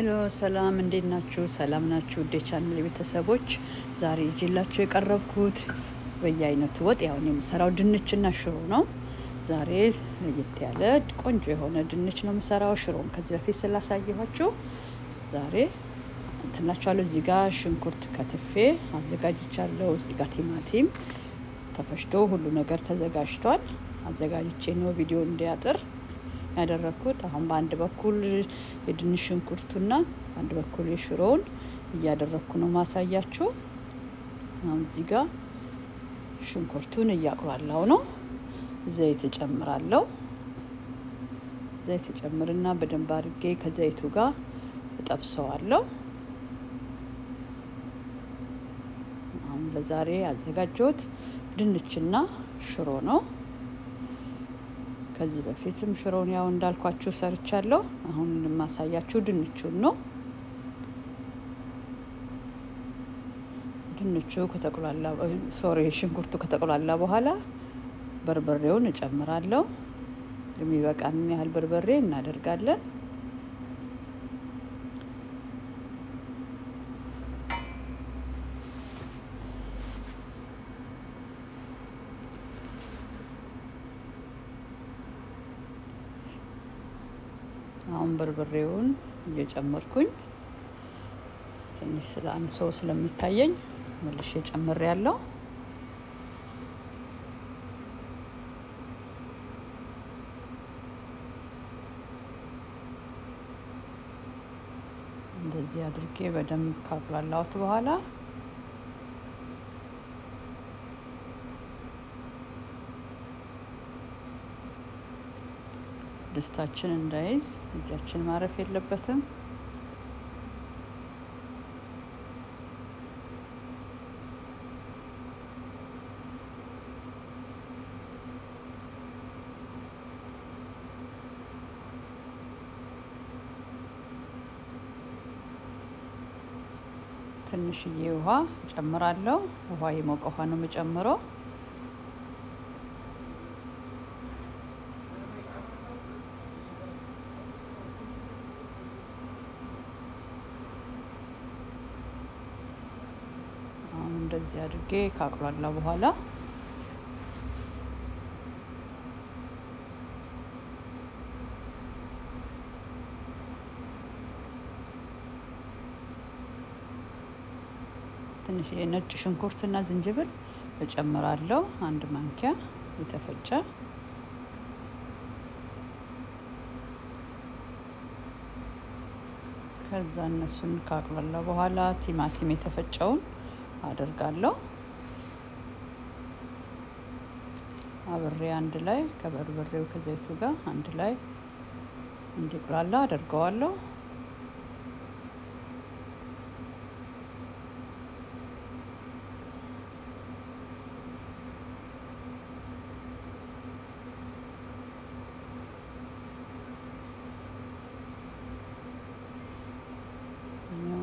hello ሰላም፣ እንዴት ናችሁ? ሰላም ናችሁ? ውዴ ቻናል ቤተሰቦች፣ ዛሬ ይዤላችሁ የቀረብኩት በየአይነቱ ወጥ ያሁን የምሰራው ድንችና ሽሮ ነው። ዛሬ ለየት ያለ ቆንጆ የሆነ ድንች ነው የምሰራው። ሽሮም ከዚህ በፊት ስላሳየኋችሁ ዛሬ እንትናችኋለሁ። እዚህ ጋር ሽንኩርት ከትፌ አዘጋጅቻለሁ። እዚህ ጋር ቲማቲም ተፈጭቶ ሁሉ ነገር ተዘጋጅቷል። አዘጋጅቼ ነው ቪዲዮ እንዲያጥር ያደረግኩት። አሁን በአንድ በኩል የድንች ሽንኩርቱና በአንድ በኩል የሽሮውን እያደረግኩ ነው ማሳያችሁ። አሁን እዚህ ጋር ሽንኩርቱን እያቁላላው ነው። ዘይት እጨምራለሁ። ዘይት እጨምርና በደንብ አድርጌ ከዘይቱ ጋር እጠብሰዋለሁ። አሁን ለዛሬ ያዘጋጀሁት ድንችና ሽሮ ነው። ከዚህ በፊትም ሽሮን ያው እንዳልኳችሁ ሰርቻለሁ። አሁን የማሳያችሁ ድንቹን ነው። ድንቹ ከተቆላላ ሶሪ ሽንኩርቱ ከተቆላላ በኋላ በርበሬውን እጨምራለሁ። የሚበቃንን ያህል በርበሬ እናደርጋለን። አሁን በርበሬውን እየጨመርኩኝ ትንሽ ስለ አንሶ ስለሚታየኝ መልሼ ጨምሬ ያለው እንደዚህ አድርጌ በደንብ ካቁላላሁት በኋላ ድስታችን እንዳይዝ እጃችን ማረፍ የለበትም። ትንሽዬ ውሃ እጨምራለሁ። ውሃ የሞቀ ውሃ ነው የምጨምረው። አሁን እንደዚህ አድርጌ ካቁላላ በኋላ ትንሽ የነጭ ሽንኩርትና ዝንጅብል እጨምራለሁ። አንድ ማንኪያ የተፈጨ ከዛ እነሱን ካቁላላ በኋላ ቲማቲም የተፈጨውን አደርጋለሁ። አብሬ አንድ ላይ ከበርበሬው ከዘይቱ ጋር አንድ ላይ እንዲቁላላ አደርገዋለሁ።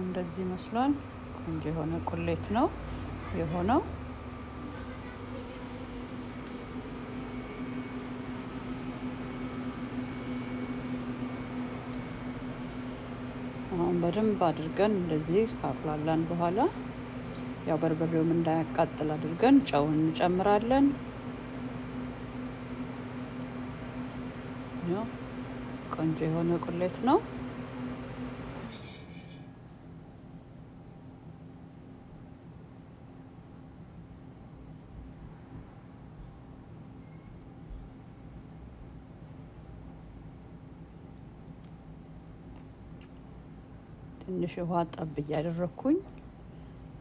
እንደዚህ ይመስላል። ቆንጆ የሆነ ቁሌት ነው የሆነው። አሁን በደንብ አድርገን እንደዚህ ካቁላላን በኋላ ያው በርበሬውም እንዳያቃጥል አድርገን ጨውን እንጨምራለን። ቆንጆ የሆነ ቁሌት ነው። ትንሽ ውሃ ጠብ እያደረግኩኝ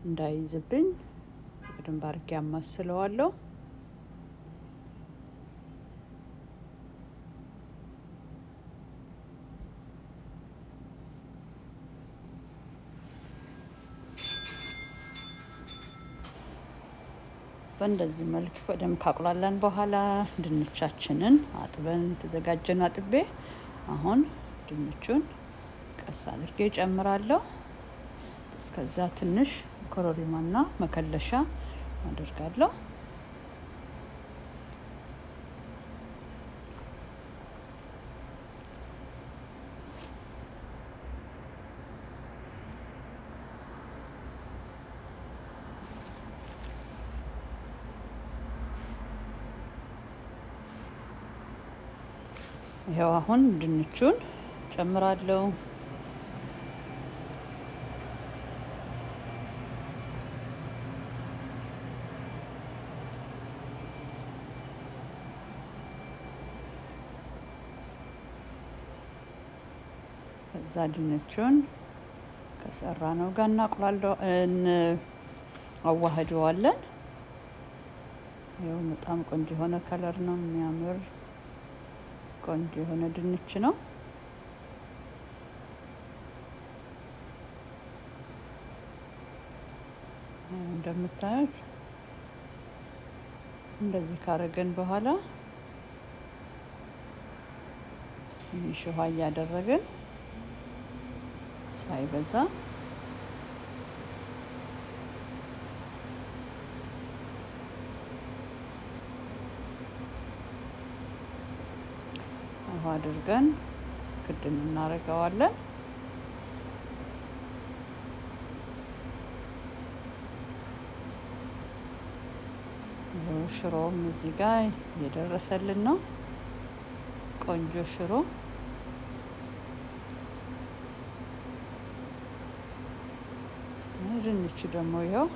እንዳይዝብኝ በደንብ አድርጌ አማስለዋለሁ። በእንደዚህ መልክ በደንብ ካቁላላን በኋላ ድንቻችንን አጥበን የተዘጋጀን አጥቤ አሁን ድንቹን ቀስ አድርጌ ጨምራለሁ እስከዛ ትንሽ ኮረሪማና መከለሻ አደርጋለሁ። ይኸው አሁን ድንቹን ጨምራለሁ። ከዛ ድንቹን ከሰራ ነው ጋር እናቁላለን አዋህደዋለን። ይኸው በጣም ቆንጆ የሆነ ከለር ነው የሚያምር ቆንጆ የሆነ ድንች ነው። እንደምታዩት እንደዚህ ካረገን በኋላ ትንሽ ውሃ እያደረግን ሳይበዛ ውሃ አድርገን ክድን እናደርገዋለን። ሽሮም እዚህ ጋር እየደረሰልን ነው። ቆንጆ ሽሮ ድንቹ ደግሞ ይኸው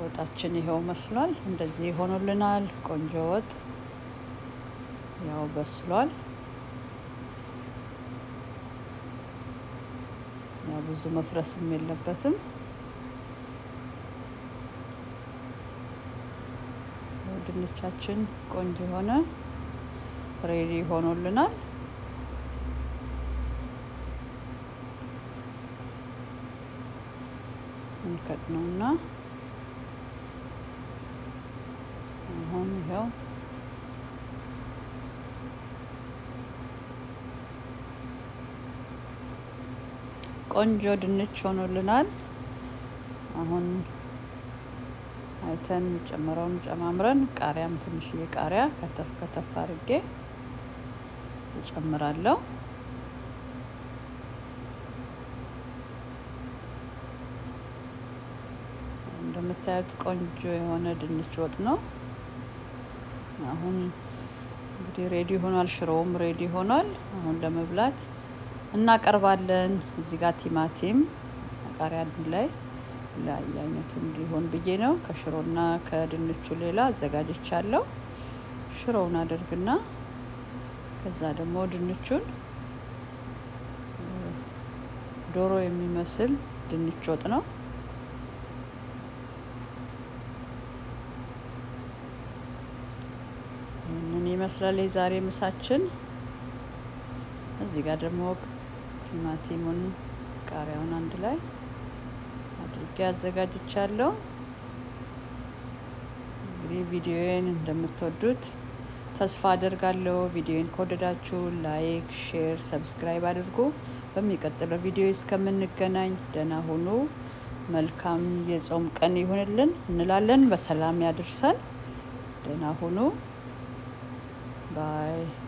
ወጣችን ይኸው መስሏል። እንደዚህ ሆኖልናል። ቆንጆ ወጥ ያው በስሏል። ያው ብዙ መፍረስም የለበትም። ድንቻችን ቆንጆ የሆነ ሬዲ ሆኖልናል። እንከት ነውና አሁን ይኸው ቆንጆ ድንች ሆኖልናል። አሁን አይተን ጨምረውን ጨማምረን ቃሪያም ትንሽዬ ቃሪያ ከተፍ ከተፍ አድርጌ እጨምራለሁ። እንደምታዩት ቆንጆ የሆነ ድንች ወጥ ነው። አሁን እንግዲህ ready ሆኗል። ሽሮውም ready ሆኗል። አሁን ለመብላት እናቀርባለን። እዚህ ጋር ቲማቲም ቃሪያ ላይ ላይ አይነቱ እንዲሆን ብዬ ነው ከሽሮና ከድንቹ ሌላ አዘጋጅቻለሁ። ሽሮውን አደርግና ከዛ ደግሞ ድንቹን ዶሮ የሚመስል ድንች ወጥ ነው። ይመስላል የዛሬ ምሳችን። እዚህ ጋር ደግሞ ቲማቲሙን ቃሪያውን አንድ ላይ አድርጌ አዘጋጅቻለሁ። እንግዲህ ቪዲዮዬን እንደምትወዱት ተስፋ አደርጋለሁ። ቪዲዮን ከወደዳችሁ like፣ share፣ subscribe አድርጉ። በሚቀጥለው ቪዲዮ እስከምንገናኝ ደህና ሁኑ። መልካም የጾም ቀን ይሁንልን እንላለን። በሰላም ያድርሰን። ደህና ሁኑ። Bye.